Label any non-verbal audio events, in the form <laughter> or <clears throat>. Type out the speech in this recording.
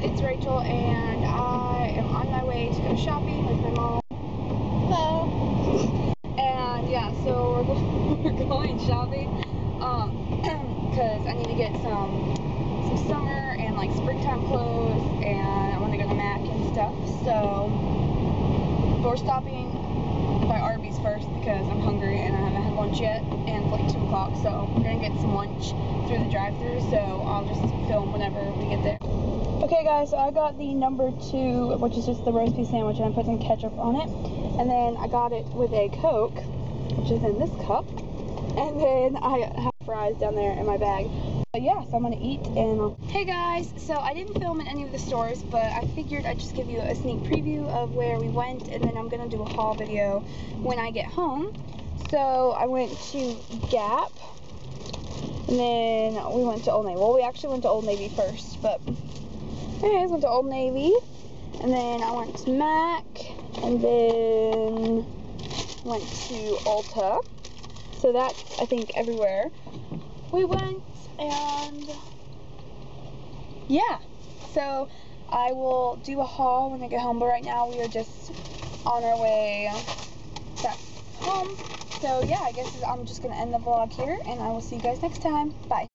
Rachel, and I am on my way to go shopping with my mom. Hello. And yeah, so we're, <laughs> we're going shopping, um, <clears throat> because I need to get some some summer and like springtime clothes, and I want to go to Mac and stuff. So we're stopping by Arby's first because I'm hungry and I haven't had lunch yet, and it's like two o'clock. So we're gonna get some lunch through the drive-through. So I'll just film whenever we get there. Okay, guys, so I got the number two, which is just the roast beef sandwich, and I put some ketchup on it. And then I got it with a Coke, which is in this cup. And then I have fries down there in my bag. But yeah, so I'm gonna eat and I'll... Hey guys, so I didn't film in any of the stores, but I figured I'd just give you a sneak preview of where we went, and then I'm gonna do a haul video when I get home. So I went to Gap, and then we went to Old Navy. Well, we actually went to Old Navy first, but anyways, went to Old Navy, and then I went to Mac, and then went to Ulta. So that's, I think, everywhere. We went, and yeah. So I will do a haul when I get home, but right now we are just on our way back home. So yeah, I guess I'm just going to end the vlog here, and I will see you guys next time. Bye.